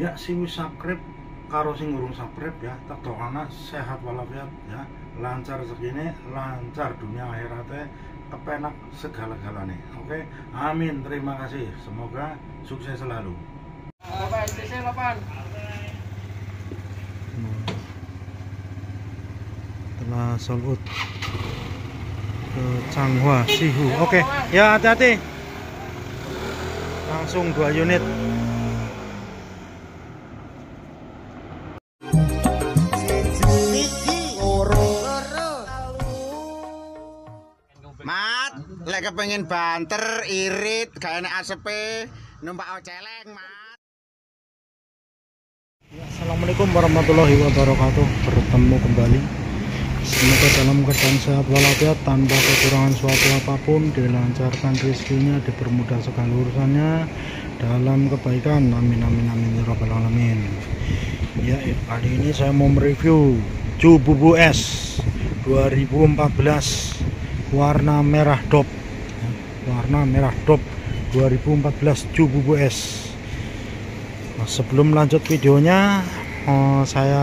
ya sing wis subscribe karo sing urung subscribe ya tak doana sehat walafiat ya. Lancar segini lancar dunia akhiratnya kepenak segala-galanya oke? Amin. Terima kasih. Semoga sukses selalu. Lapan. telah sold out ke Changhua Sihu. Oke ya hati-hati. Langsung dua unit lek kepengen banter, irit, gak enak asepe, numpak celeng, Mat. Ya, Assalamualaikum warahmatullahi wabarakatuh. Bertemu kembali. Semoga dalam keadaan sehat walafiat tanpa kekurangan suatu apa pun dilancarkan rezekinya dipermudah segala urusannya dalam kebaikan. Amin amin amin ya rabbal alamin. Ya kali ini saya mau mereview Jububu S 2014 warna merah dop warna merah dop 2014 Jububu S Nah, sebelum lanjut videonya eh, saya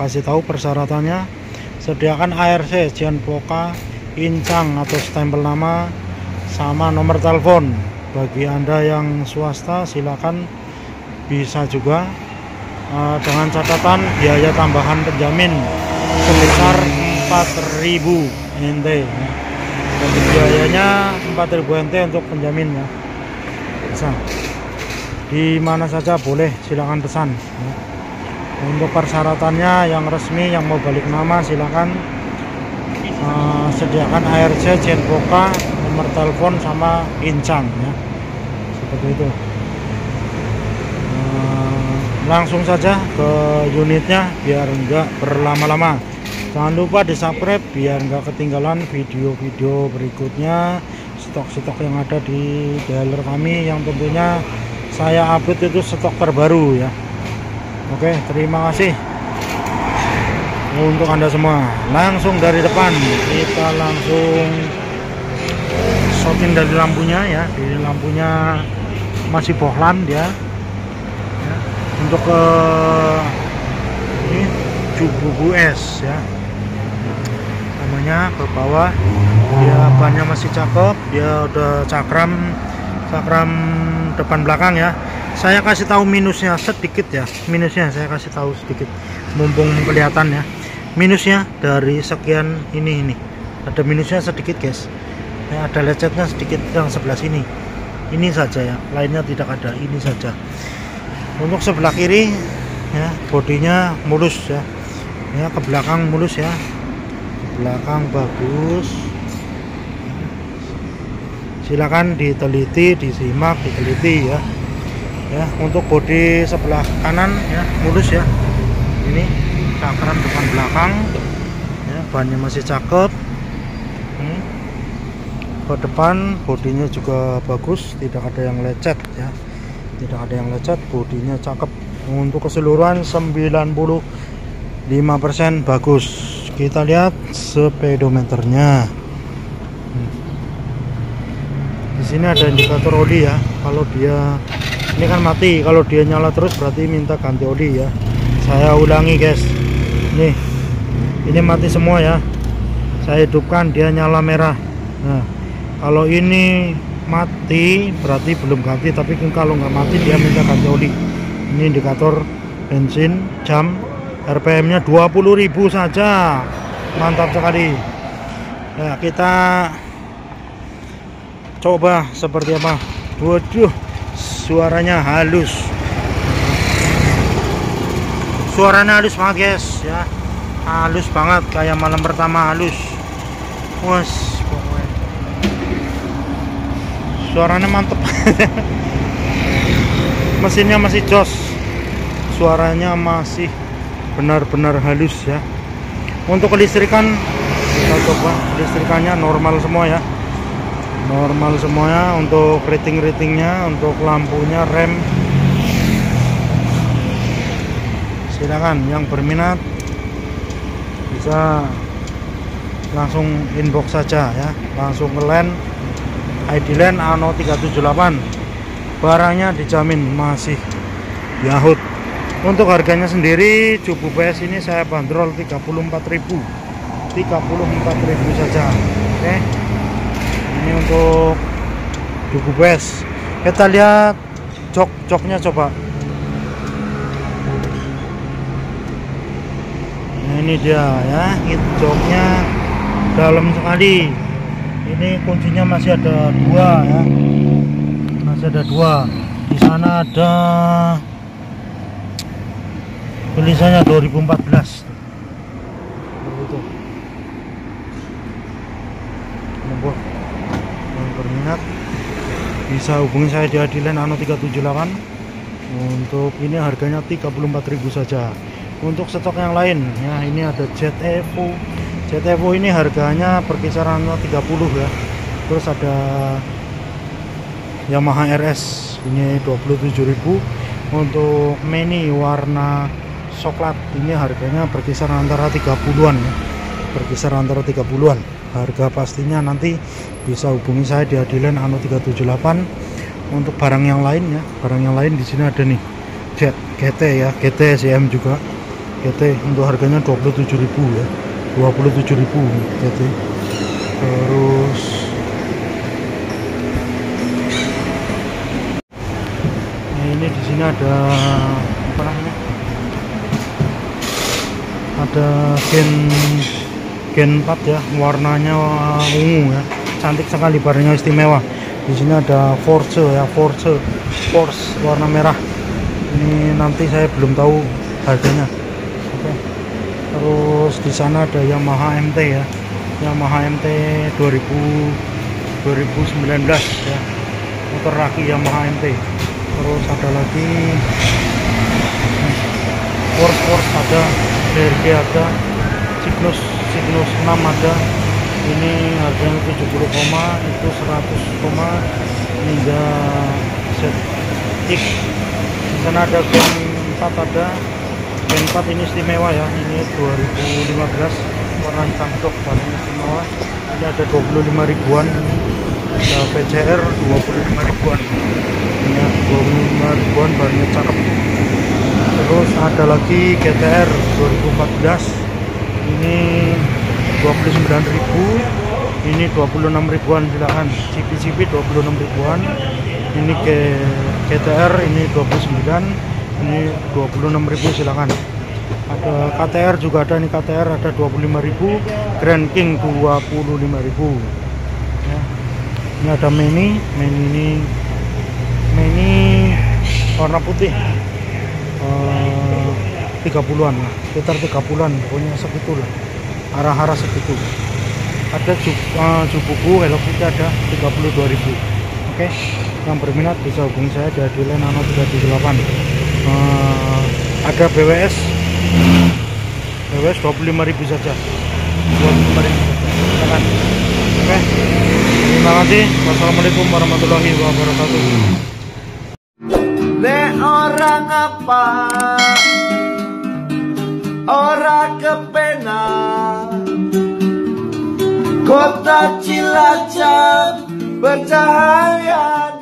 kasih tahu persyaratannya. Sediakan ARC Poka Incang atau stempel nama sama nomor telepon. Bagi anda yang swasta silakan. Bisa juga Eh, dengan catatan biaya tambahan penjamin sebesar 4000 NT ya. Jadi biayanya 4000 NT untuk penjamin ya bisa. Di mana saja boleh silakan pesan. Ya. untuk persyaratannya yang resmi yang mau balik nama silakan eh, sediakan ARC Jenpoka nomor telepon sama incang ya. Seperti itu. Eh, langsung saja ke unitnya biar enggak berlama-lama jangan lupa di subscribe biar enggak ketinggalan video-video berikutnya stok-stok yang ada di dealer kami yang tentunya saya upload itu stok terbaru ya. Oke terima kasih. Untuk anda semua langsung dari depan kita langsung shooting dari lampunya ya di lampunya masih bohlam dia. Ya, untuk ke ini Jububu S ya namanya ke bawah. Dia bannya masih cakep dia udah cakram cakram depan belakang ya. Saya kasih tahu minusnya sedikit ya minusnya saya kasih tahu sedikit mumpung kelihatan ya. Minusnya dari sekian ini ini. Ada minusnya sedikit guys. Ya, ada lecetnya sedikit yang sebelah sini. Ini saja ya lainnya tidak ada ini saja. Untuk sebelah kiri ya bodinya mulus ya. Ya ke belakang mulus ya belakang bagus. Silakan diteliti disimak diteliti ya. Ya untuk bodi sebelah kanan ya mulus ya. Ini cakram depan belakang. Ya bannya masih cakep. Hmm. ke depan bodinya juga bagus tidak ada yang lecet ya. Tidak ada yang lecet bodinya cakep. Untuk keseluruhan 95% bagus kita lihat speedometernya. Hmm. di sini ada indikator oli ya. Kalau dia ini kan mati. Kalau dia nyala terus berarti minta ganti oli ya. Saya ulangi guys. Nih ini mati semua ya. Saya hidupkan dia nyala merah. Nah kalau ini mati berarti belum ganti. Tapi kalau nggak mati dia minta ganti oli ini indikator bensin jam RPM nya 20.000 saja. Mantap sekali. Nah kita coba seperti apa? Waduh suaranya halus. Suaranya halus banget guys ya. Halus banget kayak malam pertama halus. Pokoknya. Suaranya mantep. Mesinnya masih jos. Suaranya masih benar-benar halus ya. Untuk kelistrikan kita coba kelistrikannya normal semua ya. Normal semuanya untuk rating-ratingnya untuk lampunya rem. Silakan yang berminat bisa langsung inbox saja ya. Langsung ke line ID line ANO 378 barangnya dijamin masih Yahut untuk harganya sendiri cubu PS ini saya bandrol 34.000 34.000 saja. Oke. Ini untuk cubu PS kita lihat jok-joknya coba. Nah, ini dia ya itu joknya dalam sekali. Ini kuncinya masih ada dua ya. Masih ada dua. Di sana ada tulisannya 2014 begitu. Nomor yang berminat bisa hubungi saya di Adilan Ano 378 untuk ini harganya 34.000 saja. Untuk stok yang lain ya ini ada Jet Evo ini harganya berkisaran 30 ya. Terus ada Yamaha RS ini 27.000 untuk Mini warna coklat. Ini harganya berkisar antara 30-an ya. Berkisar antara 30-an harga pastinya nanti bisa hubungi saya di Adilan Anu 378 untuk barang yang lain ya. Barang yang lain di sini ada nih. Jet GT ya. GT CM juga. GT untuk harganya 27.000 ya. 27.000 GT terus nah ini di sini ada apa namanya ada gen gen 4 ya warnanya ungu ya. Cantik sekali barangnya istimewa. Di sini ada Force ya Force Force warna merah. Ini nanti saya belum tahu harganya. Oke. Terus di sana ada Yamaha MT ya. Yamaha MT 2000 2019 ya. Motor laki Yamaha MT terus ada lagi Force Force ada DRG ada Cygnus Cygnus 6 ada. Ini harganya 70 koma itu 100 koma Ninja ZX di sana ada Gen 4 ada. Gen 4 ini istimewa ya ini 2015 warna hitam dok warna istimewa. Ini ada 25 ribuan. Ada PCR 25 ribuan. Ini 25 ribuan bahannya cakep terus ada lagi GTR 2014 ini 29.000 ini 26 ribuan silakan. CP-CP 26 ribuan. Ini ke GTR ini 29 ini 26 ribu silakan. Ada KTR juga ada. Nih KTR ada 25.000 Grand King 25.000 ya. ini ada Mini. Mini ini. Mini warna putih uh, 30-an lah. Sekitar 30-an pokoknya segitu lah arah-arah segitu ada uh, Hello Kitty ada 32.000 oke? Okay? yang berminat bisa hubungi saya di Adilan Nano 378 uh, ada BWS BWS 25.000 saja. 25.000 saja. Oke? Okay? terima kasih. Wassalamualaikum warahmatullahi wabarakatuh Orang apa Ora kepenak Kota Cilacap bercahaya